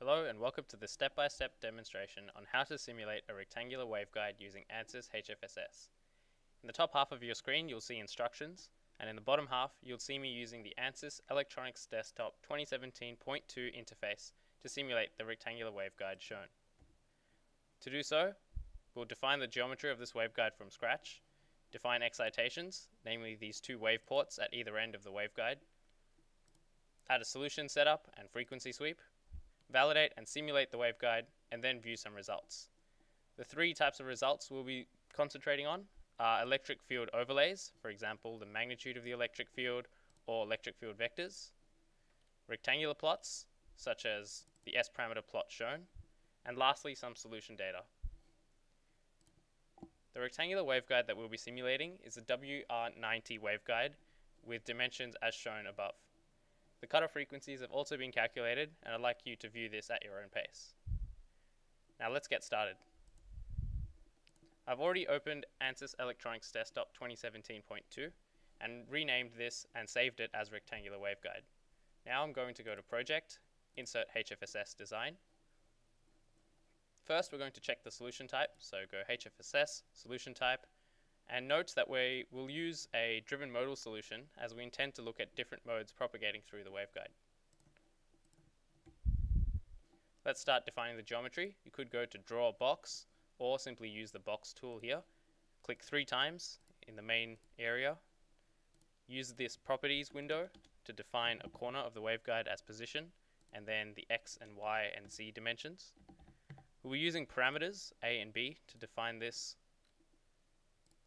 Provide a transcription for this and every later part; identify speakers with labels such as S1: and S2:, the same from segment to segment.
S1: Hello and welcome to the step-by-step demonstration on how to simulate a rectangular waveguide using ANSYS HFSS. In the top half of your screen you'll see instructions and in the bottom half you'll see me using the ANSYS Electronics Desktop 2017.2 interface to simulate the rectangular waveguide shown. To do so, we'll define the geometry of this waveguide from scratch, define excitations, namely these two wave ports at either end of the waveguide, add a solution setup and frequency sweep, validate and simulate the waveguide, and then view some results. The three types of results we'll be concentrating on are electric field overlays, for example, the magnitude of the electric field or electric field vectors, rectangular plots, such as the S parameter plot shown, and lastly, some solution data. The rectangular waveguide that we'll be simulating is a WR90 waveguide with dimensions as shown above. The cutoff frequencies have also been calculated and I'd like you to view this at your own pace. Now let's get started. I've already opened ANSYS Electronics Desktop 2017.2 and renamed this and saved it as Rectangular Waveguide. Now I'm going to go to Project, Insert HFSS Design. First we're going to check the solution type, so go HFSS, Solution Type, and note that we will use a driven modal solution as we intend to look at different modes propagating through the waveguide. Let's start defining the geometry. You could go to draw a box or simply use the box tool here. Click three times in the main area. Use this properties window to define a corner of the waveguide as position and then the x and y and z dimensions. We're using parameters a and b to define this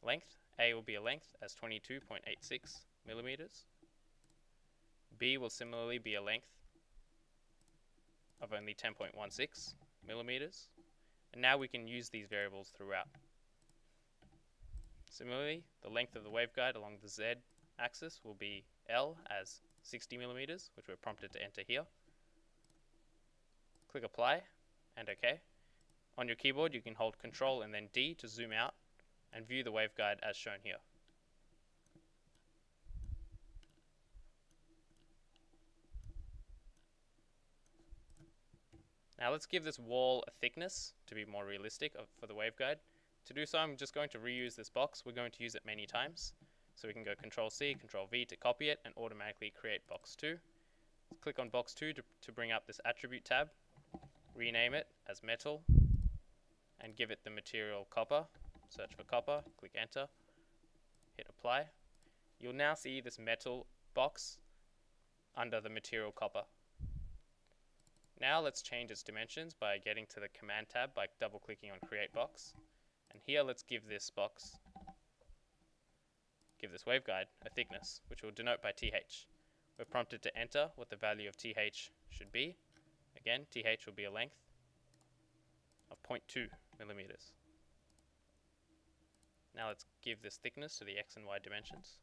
S1: length. A will be a length as 22.86 millimeters. B will similarly be a length of only 10.16 millimeters. And now we can use these variables throughout. Similarly, the length of the waveguide along the Z axis will be L as 60 millimeters, which we're prompted to enter here. Click apply and OK. On your keyboard, you can hold Control and then D to zoom out and view the waveguide as shown here. Now let's give this wall a thickness to be more realistic for the waveguide. To do so, I'm just going to reuse this box. We're going to use it many times. So we can go Control C, Control V to copy it and automatically create box 2. Click on box 2 to, to bring up this attribute tab. Rename it as metal and give it the material copper search for copper, click enter, hit apply. You'll now see this metal box under the material copper. Now let's change its dimensions by getting to the command tab by double clicking on create box. And here let's give this box, give this waveguide a thickness, which we'll denote by TH. We're prompted to enter what the value of TH should be. Again, TH will be a length of 0.2 millimeters. Now let's give this thickness to the x and y dimensions.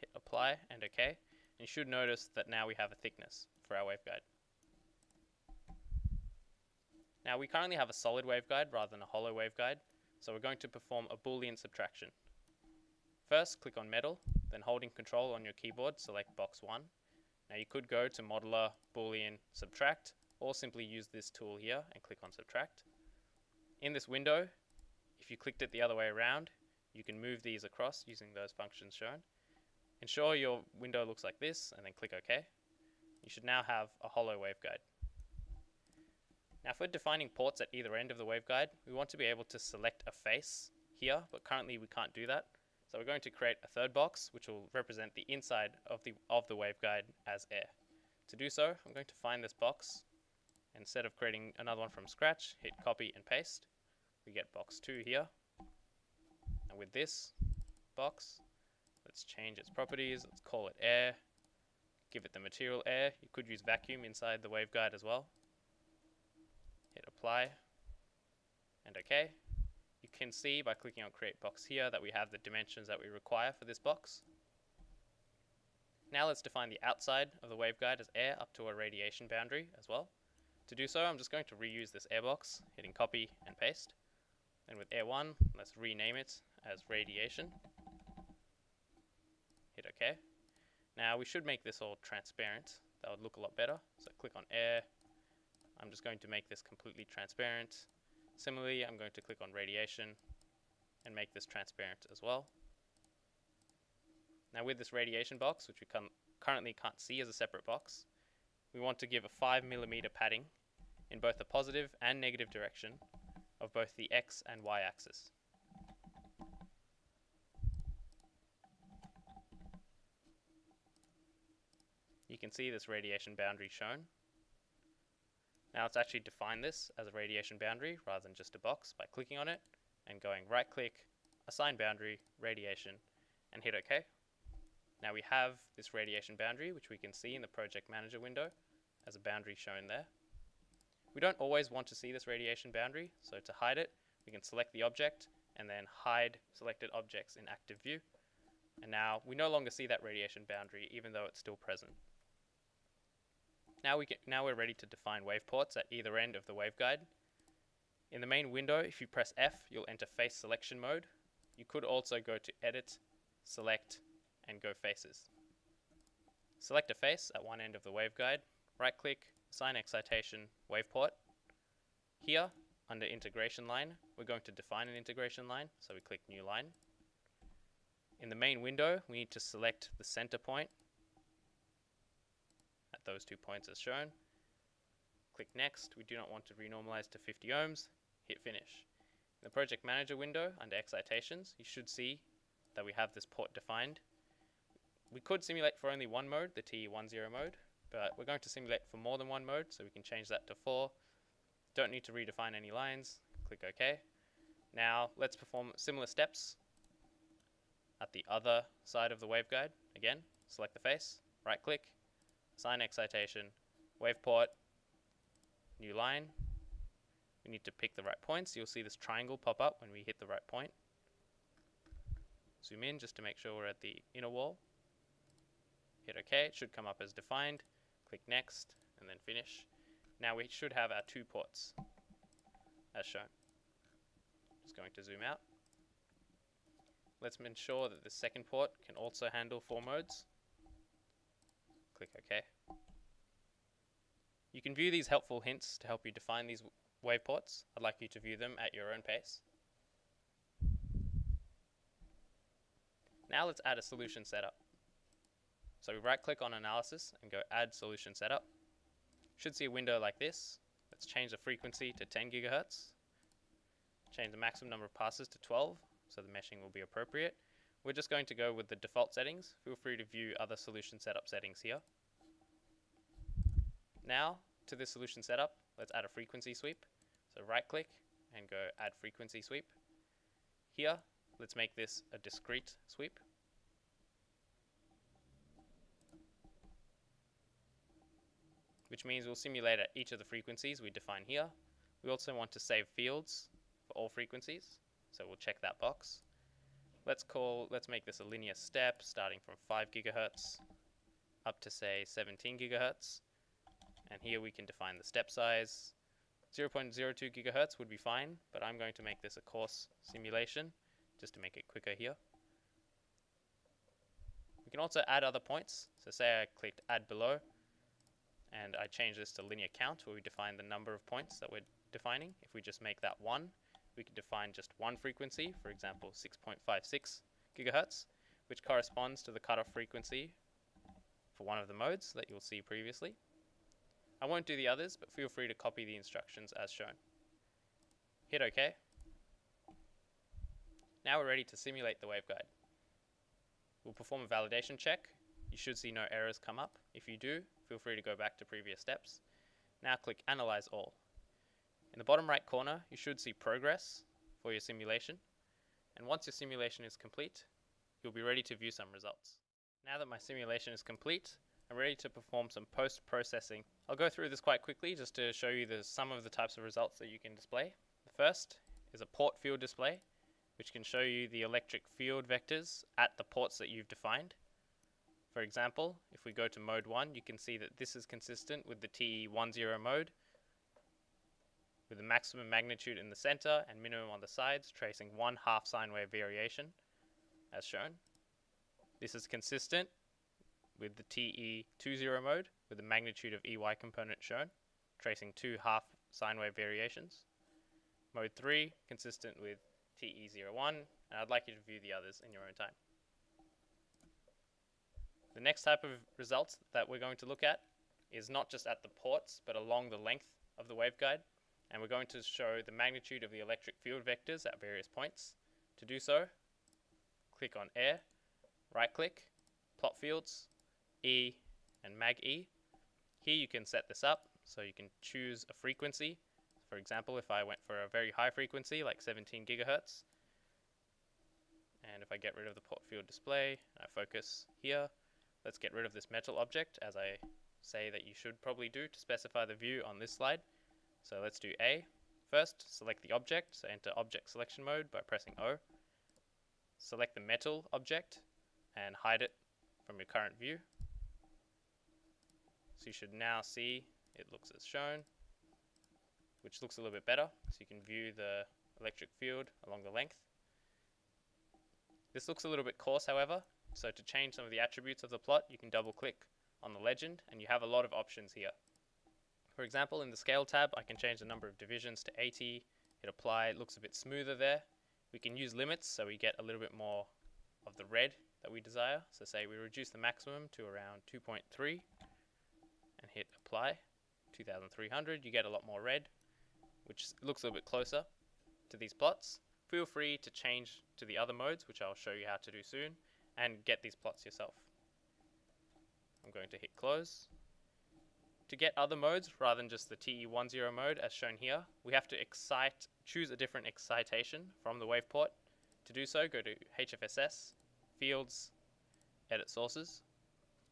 S1: Hit apply and OK. And you should notice that now we have a thickness for our waveguide. Now we currently have a solid waveguide rather than a hollow waveguide, so we're going to perform a boolean subtraction. First, click on metal, then holding control on your keyboard, select box 1. Now you could go to modeler, boolean subtract or simply use this tool here and click on subtract. In this window, if you clicked it the other way around, you can move these across using those functions shown. Ensure your window looks like this and then click OK. You should now have a hollow waveguide. Now for defining ports at either end of the waveguide, we want to be able to select a face here, but currently we can't do that. So we're going to create a third box, which will represent the inside of the, of the waveguide as air. To do so, I'm going to find this box Instead of creating another one from scratch, hit copy and paste. We get box 2 here. And with this box, let's change its properties. Let's call it air. Give it the material air. You could use vacuum inside the waveguide as well. Hit apply and OK. You can see by clicking on create box here that we have the dimensions that we require for this box. Now let's define the outside of the waveguide as air up to a radiation boundary as well. To do so, I'm just going to reuse this airbox, hitting copy and paste. And with air 1, let's rename it as radiation. Hit OK. Now we should make this all transparent. That would look a lot better. So click on air. I'm just going to make this completely transparent. Similarly, I'm going to click on radiation and make this transparent as well. Now with this radiation box, which we currently can't see as a separate box, we want to give a 5 millimeter padding in both the positive and negative direction of both the x and y axis. You can see this radiation boundary shown. Now let's actually define this as a radiation boundary rather than just a box by clicking on it and going right click, assign boundary, radiation, and hit OK. Now we have this radiation boundary, which we can see in the project manager window as a boundary shown there. We don't always want to see this radiation boundary, so to hide it, we can select the object and then hide selected objects in active view. And now we no longer see that radiation boundary, even though it's still present. Now, we get, now we're ready to define wave ports at either end of the waveguide. In the main window, if you press F, you'll enter face selection mode. You could also go to Edit, Select, and go Faces. Select a face at one end of the waveguide, right click, assign excitation, wave port. Here, under integration line, we're going to define an integration line, so we click new line. In the main window, we need to select the center point at those two points as shown. Click next, we do not want to renormalize to 50 ohms, hit finish. In the project manager window under excitations, you should see that we have this port defined. We could simulate for only one mode, the TE10 mode, but we're going to simulate for more than one mode, so we can change that to 4. Don't need to redefine any lines, click OK. Now let's perform similar steps at the other side of the waveguide. Again, select the face, right click, assign excitation, wave port, new line. We need to pick the right points. You'll see this triangle pop up when we hit the right point. Zoom in just to make sure we're at the inner wall. Hit OK, it should come up as defined. Click next and then finish. Now we should have our two ports as shown. Just going to zoom out. Let's ensure that the second port can also handle four modes. Click OK. You can view these helpful hints to help you define these wave ports. I'd like you to view them at your own pace. Now let's add a solution setup. So we right click on analysis and go add solution setup. Should see a window like this. Let's change the frequency to 10 gigahertz. Change the maximum number of passes to 12 so the meshing will be appropriate. We're just going to go with the default settings. Feel free to view other solution setup settings here. Now to the solution setup, let's add a frequency sweep. So right click and go add frequency sweep. Here, let's make this a discrete sweep. Which means we'll simulate at each of the frequencies we define here. We also want to save fields for all frequencies, so we'll check that box. Let's call, let's make this a linear step starting from 5 gigahertz up to say 17 gigahertz. And here we can define the step size. 0.02 gigahertz would be fine, but I'm going to make this a coarse simulation just to make it quicker here. We can also add other points. So say I clicked add below, and I change this to linear count where we define the number of points that we're defining. If we just make that 1, we can define just one frequency, for example 6.56 gigahertz, which corresponds to the cutoff frequency for one of the modes that you'll see previously. I won't do the others, but feel free to copy the instructions as shown. Hit OK. Now we're ready to simulate the waveguide. We'll perform a validation check. You should see no errors come up. If you do, feel free to go back to previous steps. Now click Analyze All. In the bottom right corner, you should see progress for your simulation. And once your simulation is complete, you'll be ready to view some results. Now that my simulation is complete, I'm ready to perform some post-processing. I'll go through this quite quickly just to show you the, some of the types of results that you can display. The first is a port field display, which can show you the electric field vectors at the ports that you've defined. For example, if we go to mode 1, you can see that this is consistent with the TE10 mode, with the maximum magnitude in the center and minimum on the sides, tracing one half sine wave variation, as shown. This is consistent with the TE20 mode with the magnitude of EY component shown, tracing two half sine wave variations. Mode 3, consistent with TE01, and I'd like you to view the others in your own time. The next type of results that we're going to look at is not just at the ports, but along the length of the waveguide, and we're going to show the magnitude of the electric field vectors at various points. To do so, click on Air, right click, Plot Fields, E, and Mag E. Here you can set this up, so you can choose a frequency. For example, if I went for a very high frequency, like 17 gigahertz, and if I get rid of the port field display, I focus here, let's get rid of this metal object, as I say that you should probably do to specify the view on this slide. So let's do A. First, select the object, so enter object selection mode by pressing O. Select the metal object and hide it from your current view. So you should now see it looks as shown, which looks a little bit better. So you can view the electric field along the length. This looks a little bit coarse, however, so to change some of the attributes of the plot, you can double click on the legend and you have a lot of options here. For example, in the scale tab, I can change the number of divisions to 80, hit apply, it looks a bit smoother there. We can use limits so we get a little bit more of the red that we desire. So say we reduce the maximum to around 2.3 and hit apply, 2300, you get a lot more red, which looks a little bit closer to these plots. Feel free to change to the other modes, which I'll show you how to do soon, and get these plots yourself. I'm going to hit close. To get other modes rather than just the TE10 mode as shown here, we have to excite, choose a different excitation from the wave port. To do so, go to HFSS, Fields, Edit Sources,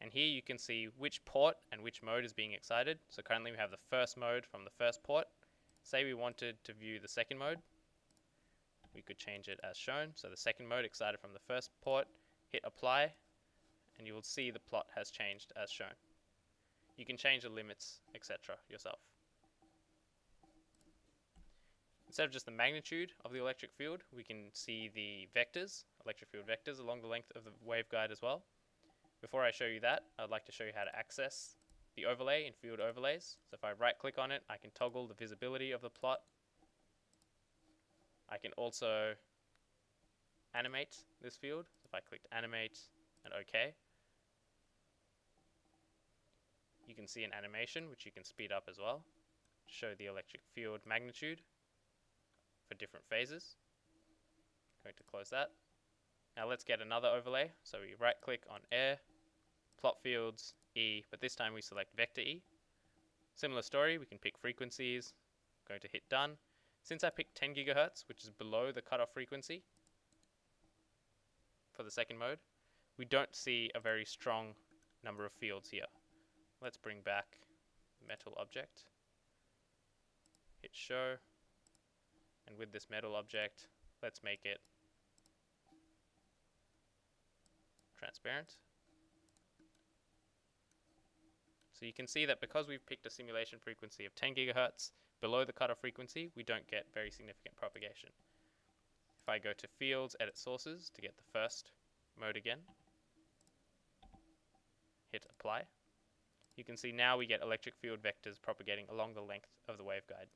S1: and here you can see which port and which mode is being excited. So currently we have the first mode from the first port. Say we wanted to view the second mode, we could change it as shown. So the second mode excited from the first port, hit apply, and you will see the plot has changed as shown. You can change the limits, etc. yourself. Instead of just the magnitude of the electric field, we can see the vectors, electric field vectors, along the length of the waveguide as well. Before I show you that, I'd like to show you how to access the overlay in field overlays. So if I right click on it, I can toggle the visibility of the plot. I can also animate this field. If I clicked animate and OK, you can see an animation which you can speed up as well show the electric field magnitude for different phases. Going to close that. Now let's get another overlay. So we right click on air, plot fields, E, but this time we select vector E. Similar story, we can pick frequencies, going to hit done. Since I picked 10 gigahertz, which is below the cutoff frequency for the second mode, we don't see a very strong number of fields here. Let's bring back the metal object, hit show, and with this metal object, let's make it transparent. So you can see that because we've picked a simulation frequency of 10 gigahertz below the cutoff frequency, we don't get very significant propagation. If I go to fields, edit sources to get the first mode again, hit apply, you can see now we get electric field vectors propagating along the length of the waveguide.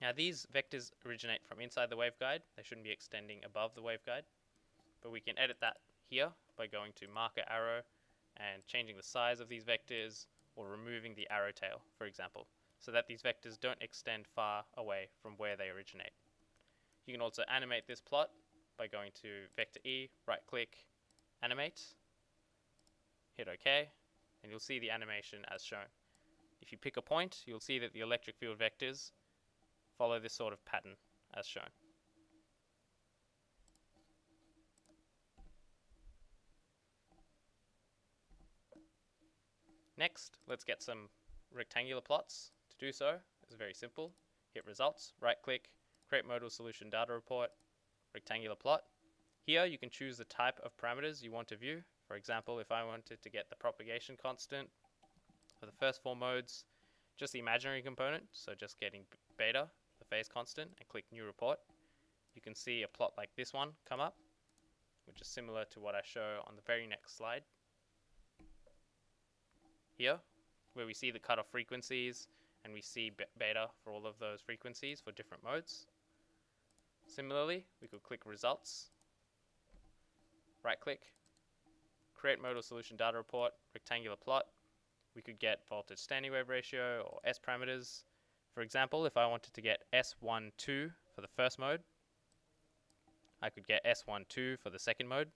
S1: Now these vectors originate from inside the waveguide, they shouldn't be extending above the waveguide, but we can edit that here by going to marker arrow and changing the size of these vectors or removing the arrow tail, for example, so that these vectors don't extend far away from where they originate. You can also animate this plot by going to vector E, right click, animate, hit OK, and you'll see the animation as shown. If you pick a point, you'll see that the electric field vectors follow this sort of pattern as shown. Next, let's get some rectangular plots. To do so, it's very simple. Hit Results, right-click, Create Modal Solution Data Report, Rectangular Plot. Here you can choose the type of parameters you want to view. For example, if I wanted to get the propagation constant for the first four modes, just the imaginary component, so just getting beta, the phase constant, and click New Report, you can see a plot like this one come up, which is similar to what I show on the very next slide. here, where we see the cutoff frequencies and we see beta for all of those frequencies for different modes. Similarly, we could click results, right click, create modal solution data report, rectangular plot. We could get voltage standing wave ratio or S parameters. For example, if I wanted to get S12 for the first mode, I could get S12 for the second mode,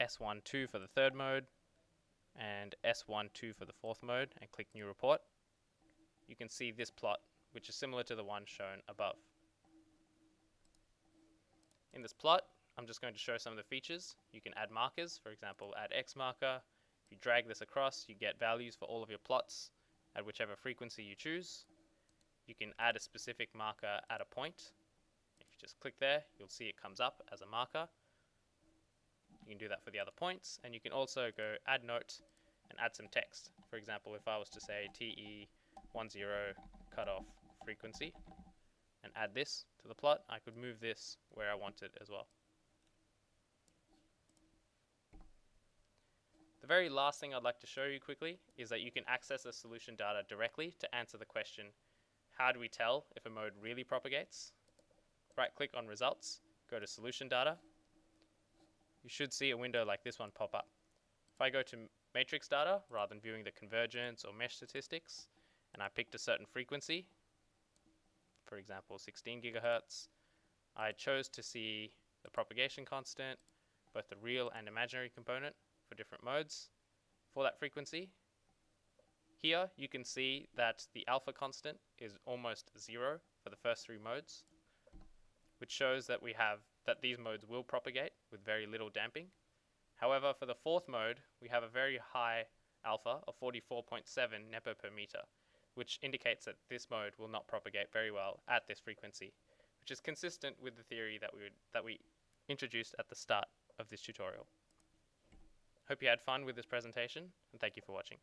S1: S12 for the third mode, and S12 for the fourth mode, and click New Report. You can see this plot, which is similar to the one shown above. In this plot, I'm just going to show some of the features. You can add markers, for example, add X marker. If you drag this across, you get values for all of your plots at whichever frequency you choose. You can add a specific marker at a point. If you just click there, you'll see it comes up as a marker. You can do that for the other points, and you can also go add note and add some text. For example, if I was to say TE10 cutoff frequency and add this to the plot, I could move this where I want it as well. The very last thing I'd like to show you quickly is that you can access the solution data directly to answer the question, how do we tell if a mode really propagates? Right click on results, go to solution data, you should see a window like this one pop up. If I go to matrix data, rather than viewing the convergence or mesh statistics, and I picked a certain frequency, for example 16 gigahertz, I chose to see the propagation constant, both the real and imaginary component for different modes for that frequency. Here you can see that the alpha constant is almost zero for the first three modes, which shows that we have that these modes will propagate with very little damping. However, for the fourth mode, we have a very high alpha of 44.7 neper per meter, which indicates that this mode will not propagate very well at this frequency, which is consistent with the theory that we, would, that we introduced at the start of this tutorial. Hope you had fun with this presentation, and thank you for watching.